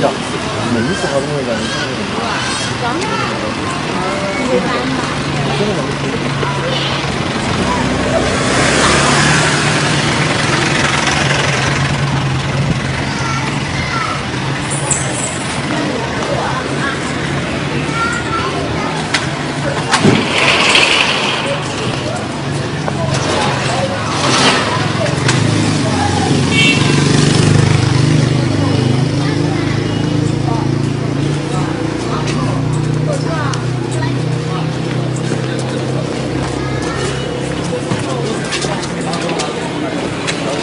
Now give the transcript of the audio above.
知道，每一次合作的人都是。真的。